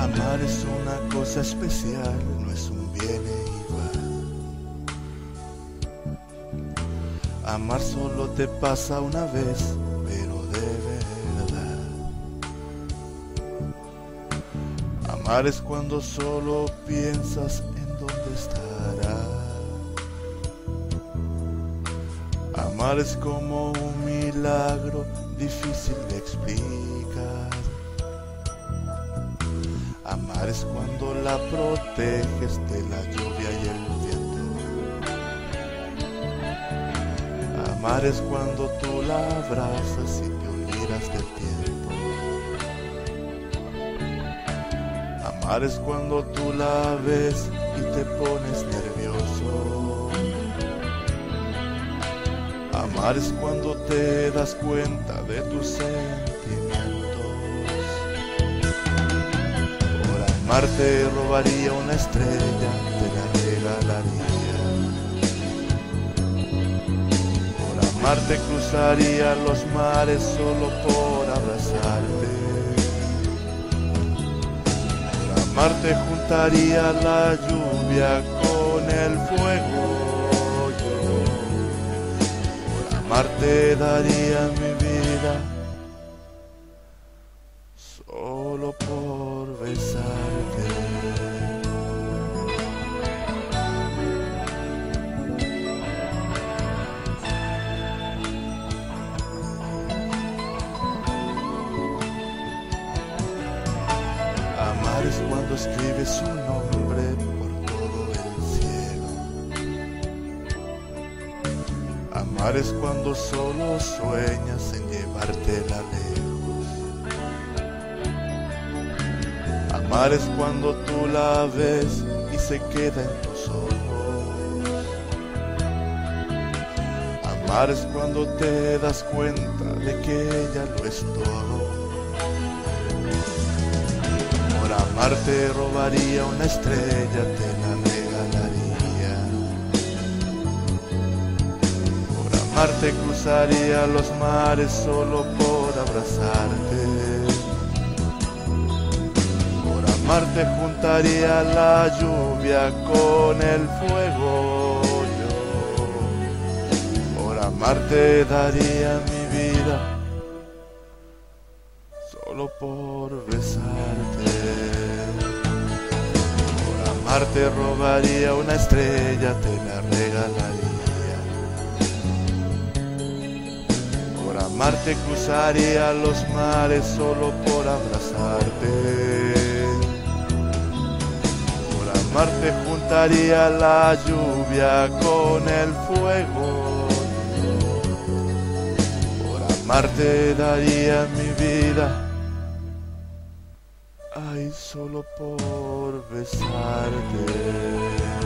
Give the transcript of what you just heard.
Amar es una cosa especial, no es un bien e igual. Amar solo te pasa una vez, pero de verdad. Amar es cuando solo piensas en dónde estará. Amar es como un milagro difícil de explicar. Amar es cuando la proteges de la lluvia y el viento. Amar es cuando tú la abrazas y te olvidas del tiempo. Amar es cuando tú la ves y te pones nervioso. Amar es cuando te das cuenta de tus sentimientos. Por amarte robaría una estrella, te la regalaría. Por amarte cruzaría los mares solo por abrazarte. Por amarte juntaría la lluvia con el fuego. Por amarte daría mi vida Amar es cuando escribes su nombre por todo el cielo. Amar es cuando solo sueñas en llevártela lejos. Amar es cuando tú la ves y se queda en tus ojos. Amar es cuando te das cuenta de que ella lo es todo. Por amarte robaría una estrella, te la regalaría. Por amarte cruzaría los mares solo por abrazarte. Por amarte juntaría la lluvia con el fuego. Yo, por amarte daría mi vida solo por besarte. Por amarte robaría una estrella, te la regalaría. Por amarte cruzaría los mares solo por abrazarte. Por amarte juntaría la lluvia con el fuego. Por amarte daría mi vida. Ay, solo por besarte.